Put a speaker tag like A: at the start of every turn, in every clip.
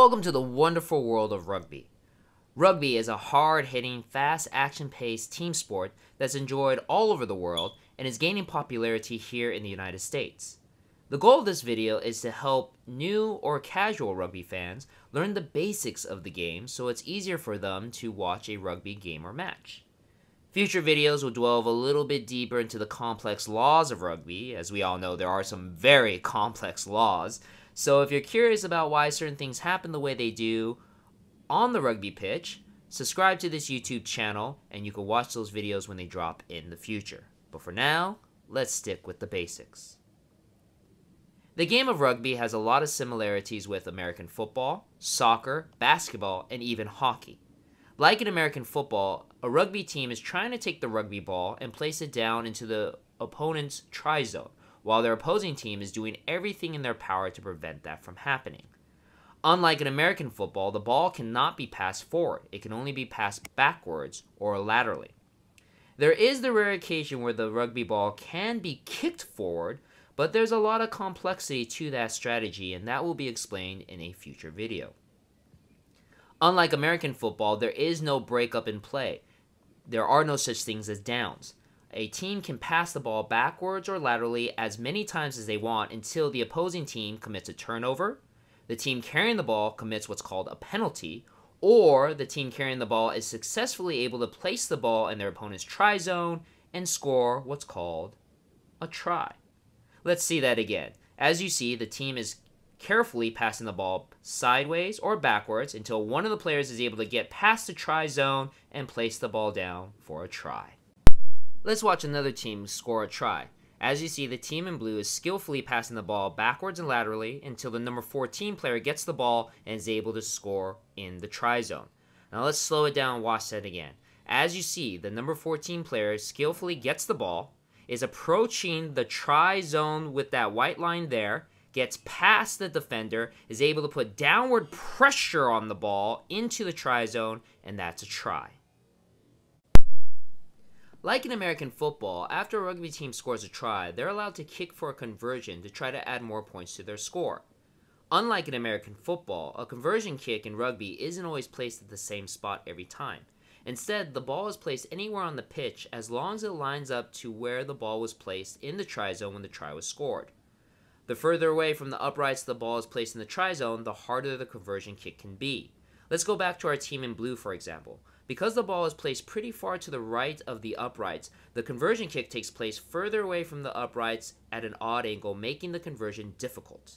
A: Welcome to the wonderful world of rugby. Rugby is a hard hitting, fast action paced team sport that's enjoyed all over the world and is gaining popularity here in the United States. The goal of this video is to help new or casual rugby fans learn the basics of the game so it's easier for them to watch a rugby game or match. Future videos will delve a little bit deeper into the complex laws of rugby. As we all know, there are some very complex laws so if you're curious about why certain things happen the way they do on the rugby pitch, subscribe to this YouTube channel and you can watch those videos when they drop in the future. But for now, let's stick with the basics. The game of rugby has a lot of similarities with American football, soccer, basketball, and even hockey. Like in American football, a rugby team is trying to take the rugby ball and place it down into the opponent's try zone, while their opposing team is doing everything in their power to prevent that from happening. Unlike in American football, the ball cannot be passed forward, it can only be passed backwards or laterally. There is the rare occasion where the rugby ball can be kicked forward, but there's a lot of complexity to that strategy, and that will be explained in a future video. Unlike American football, there is no breakup in play. There are no such things as downs. A team can pass the ball backwards or laterally as many times as they want until the opposing team commits a turnover, the team carrying the ball commits what's called a penalty, or the team carrying the ball is successfully able to place the ball in their opponent's try zone and score what's called a try. Let's see that again. As you see, the team is carefully passing the ball sideways or backwards until one of the players is able to get past the try zone and place the ball down for a try. Let's watch another team score a try. As you see, the team in blue is skillfully passing the ball backwards and laterally until the number 14 player gets the ball and is able to score in the try zone. Now let's slow it down and watch that again. As you see, the number 14 player skillfully gets the ball, is approaching the try zone with that white line there, gets past the defender, is able to put downward pressure on the ball into the try zone, and that's a try. Like in American football, after a rugby team scores a try, they're allowed to kick for a conversion to try to add more points to their score. Unlike in American football, a conversion kick in rugby isn't always placed at the same spot every time. Instead, the ball is placed anywhere on the pitch as long as it lines up to where the ball was placed in the try zone when the try was scored. The further away from the uprights the ball is placed in the try zone, the harder the conversion kick can be. Let's go back to our team in blue, for example. Because the ball is placed pretty far to the right of the uprights, the conversion kick takes place further away from the uprights at an odd angle, making the conversion difficult.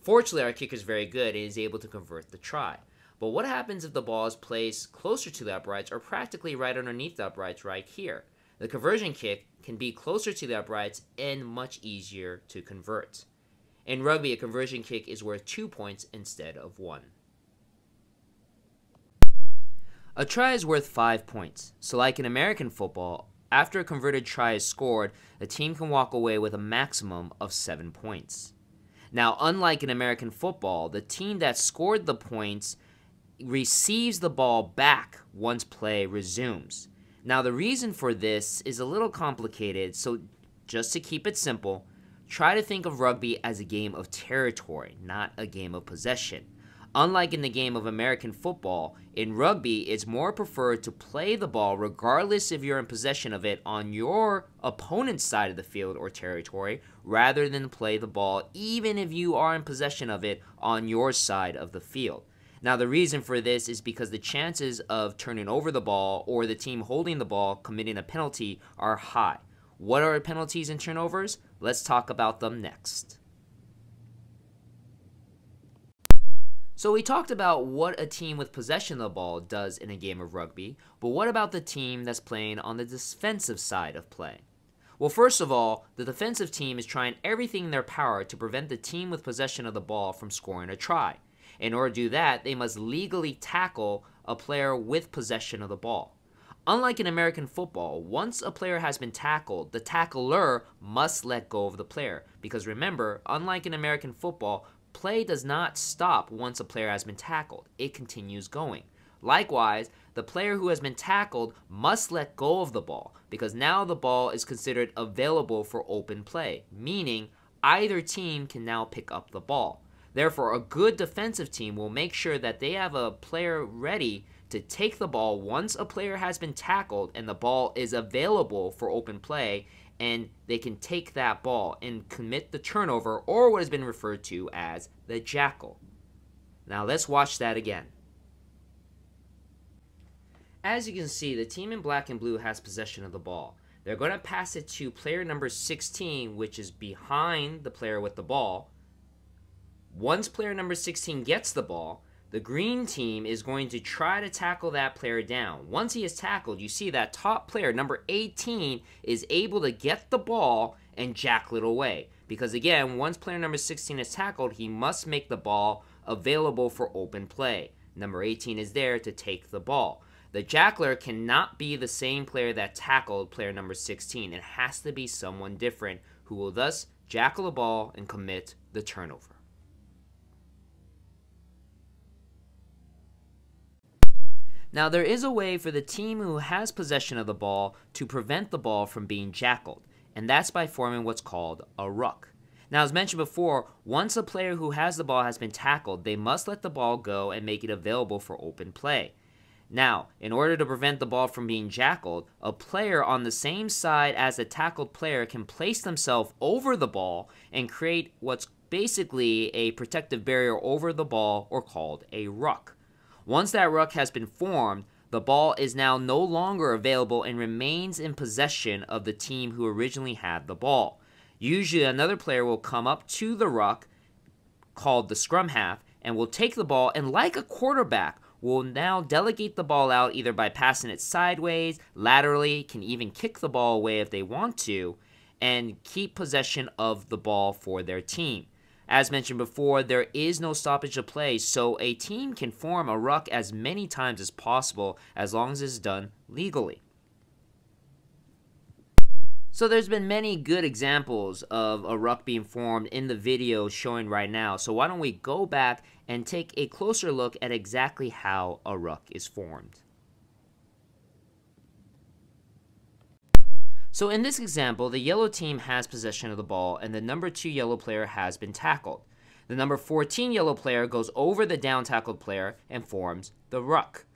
A: Fortunately, our kicker is very good and is able to convert the try. But what happens if the ball is placed closer to the uprights or practically right underneath the uprights right here? The conversion kick can be closer to the uprights and much easier to convert. In rugby, a conversion kick is worth two points instead of one. A try is worth 5 points, so like in American football, after a converted try is scored, the team can walk away with a maximum of 7 points. Now, unlike in American football, the team that scored the points receives the ball back once play resumes. Now, the reason for this is a little complicated, so just to keep it simple, try to think of rugby as a game of territory, not a game of possession. Unlike in the game of American football, in rugby, it's more preferred to play the ball regardless if you're in possession of it on your opponent's side of the field or territory, rather than play the ball even if you are in possession of it on your side of the field. Now, the reason for this is because the chances of turning over the ball or the team holding the ball committing a penalty are high. What are penalties and turnovers? Let's talk about them next. So we talked about what a team with possession of the ball does in a game of rugby, but what about the team that's playing on the defensive side of play? Well, first of all, the defensive team is trying everything in their power to prevent the team with possession of the ball from scoring a try. In order to do that, they must legally tackle a player with possession of the ball. Unlike in American football, once a player has been tackled, the tackler must let go of the player. Because remember, unlike in American football, Play does not stop once a player has been tackled, it continues going. Likewise, the player who has been tackled must let go of the ball because now the ball is considered available for open play, meaning either team can now pick up the ball. Therefore, a good defensive team will make sure that they have a player ready to take the ball once a player has been tackled and the ball is available for open play, and they can take that ball and commit the turnover or what has been referred to as the jackal. Now, let's watch that again. As you can see, the team in black and blue has possession of the ball. They're going to pass it to player number 16, which is behind the player with the ball. Once player number 16 gets the ball, the green team is going to try to tackle that player down. Once he is tackled, you see that top player, number 18, is able to get the ball and jackal it away. Because again, once player number 16 is tackled, he must make the ball available for open play. Number 18 is there to take the ball. The jackler cannot be the same player that tackled player number 16. It has to be someone different who will thus jackal the ball and commit the turnover. Now, there is a way for the team who has possession of the ball to prevent the ball from being jackaled, and that's by forming what's called a ruck. Now, as mentioned before, once a player who has the ball has been tackled, they must let the ball go and make it available for open play. Now, in order to prevent the ball from being jackaled, a player on the same side as the tackled player can place themselves over the ball and create what's basically a protective barrier over the ball or called a ruck. Once that ruck has been formed, the ball is now no longer available and remains in possession of the team who originally had the ball. Usually, another player will come up to the ruck, called the scrum half, and will take the ball and, like a quarterback, will now delegate the ball out either by passing it sideways, laterally, can even kick the ball away if they want to, and keep possession of the ball for their team. As mentioned before, there is no stoppage of play, so a team can form a ruck as many times as possible as long as it's done legally. So there's been many good examples of a ruck being formed in the video showing right now. So why don't we go back and take a closer look at exactly how a ruck is formed. So in this example, the yellow team has possession of the ball and the number 2 yellow player has been tackled. The number 14 yellow player goes over the down tackled player and forms the ruck.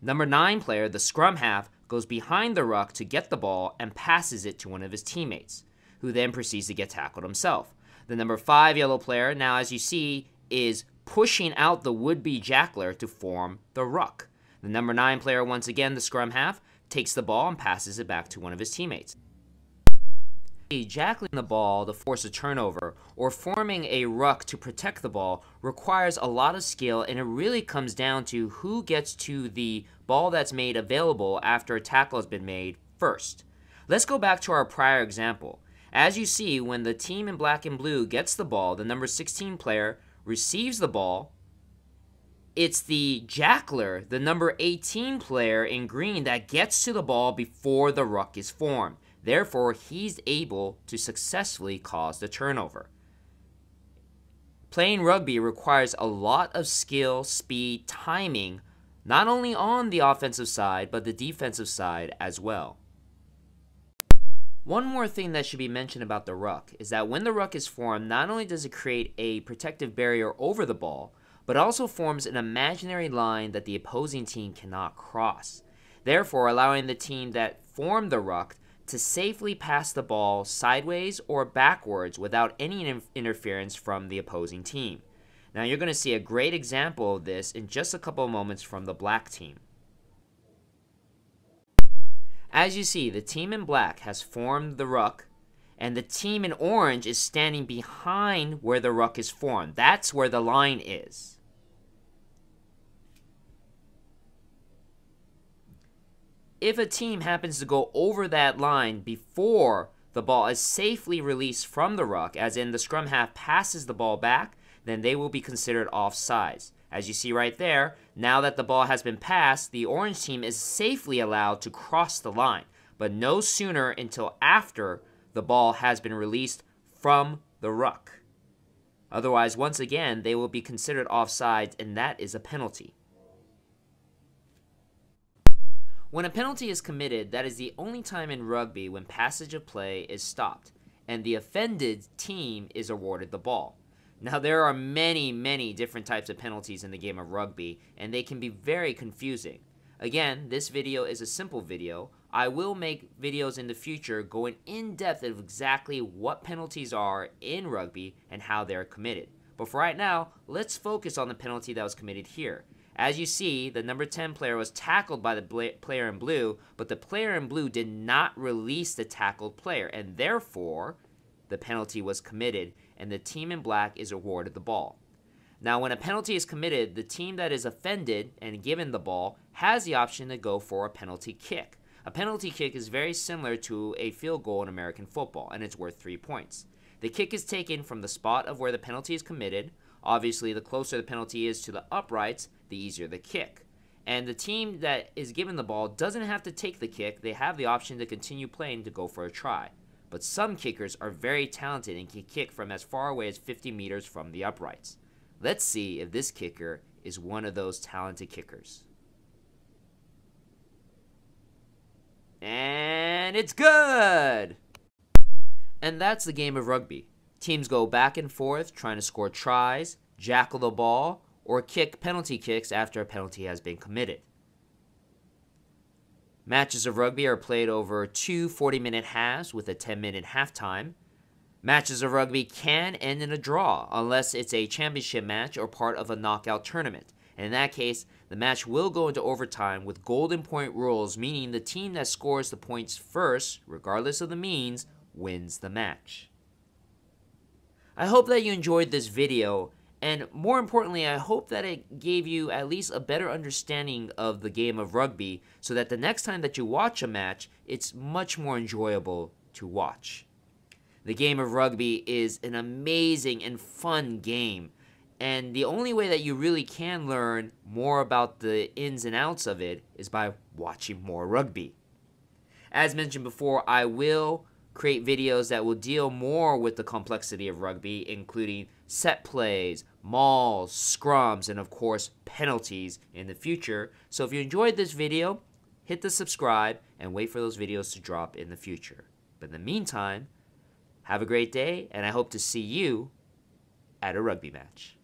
A: Number 9 player, the scrum half, goes behind the ruck to get the ball and passes it to one of his teammates, who then proceeds to get tackled himself. The number 5 yellow player, now as you see, is pushing out the would-be jackler to form the ruck. The number 9 player, once again the scrum half, takes the ball and passes it back to one of his teammates jackling the ball to force a turnover or forming a ruck to protect the ball requires a lot of skill and it really comes down to who gets to the ball that's made available after a tackle has been made first. Let's go back to our prior example. As you see, when the team in black and blue gets the ball, the number 16 player receives the ball. It's the jackler, the number 18 player in green, that gets to the ball before the ruck is formed. Therefore, he's able to successfully cause the turnover. Playing rugby requires a lot of skill, speed, timing, not only on the offensive side, but the defensive side as well. One more thing that should be mentioned about the ruck is that when the ruck is formed, not only does it create a protective barrier over the ball, but also forms an imaginary line that the opposing team cannot cross, therefore allowing the team that formed the ruck to safely pass the ball sideways or backwards without any interference from the opposing team. Now you're going to see a great example of this in just a couple of moments from the black team. As you see, the team in black has formed the ruck, and the team in orange is standing behind where the ruck is formed. That's where the line is. If a team happens to go over that line before the ball is safely released from the ruck, as in the scrum half passes the ball back, then they will be considered offsides. As you see right there, now that the ball has been passed, the orange team is safely allowed to cross the line, but no sooner until after the ball has been released from the ruck. Otherwise, once again, they will be considered offsides, and that is a penalty. When a penalty is committed, that is the only time in rugby when passage of play is stopped, and the offended team is awarded the ball. Now, there are many, many different types of penalties in the game of rugby, and they can be very confusing. Again, this video is a simple video. I will make videos in the future going in depth of exactly what penalties are in rugby and how they're committed. But for right now, let's focus on the penalty that was committed here. As you see, the number 10 player was tackled by the player in blue, but the player in blue did not release the tackled player, and therefore, the penalty was committed, and the team in black is awarded the ball. Now, when a penalty is committed, the team that is offended and given the ball has the option to go for a penalty kick. A penalty kick is very similar to a field goal in American football, and it's worth three points. The kick is taken from the spot of where the penalty is committed. Obviously, the closer the penalty is to the uprights, the easier the kick. And the team that is given the ball doesn't have to take the kick, they have the option to continue playing to go for a try. But some kickers are very talented and can kick from as far away as 50 meters from the uprights. Let's see if this kicker is one of those talented kickers. And it's good! And that's the game of rugby. Teams go back and forth trying to score tries, jackal the ball, or kick penalty kicks after a penalty has been committed. Matches of rugby are played over two 40 minute halves with a 10 minute halftime. Matches of rugby can end in a draw unless it's a championship match or part of a knockout tournament. And in that case, the match will go into overtime with golden point rules, meaning the team that scores the points first, regardless of the means, wins the match. I hope that you enjoyed this video and more importantly, I hope that it gave you at least a better understanding of the game of rugby so that the next time that you watch a match, it's much more enjoyable to watch. The game of rugby is an amazing and fun game, and the only way that you really can learn more about the ins and outs of it is by watching more rugby. As mentioned before, I will create videos that will deal more with the complexity of rugby, including set plays, mauls, scrums, and of course, penalties in the future. So if you enjoyed this video, hit the subscribe and wait for those videos to drop in the future. But in the meantime, have a great day, and I hope to see you at a rugby match.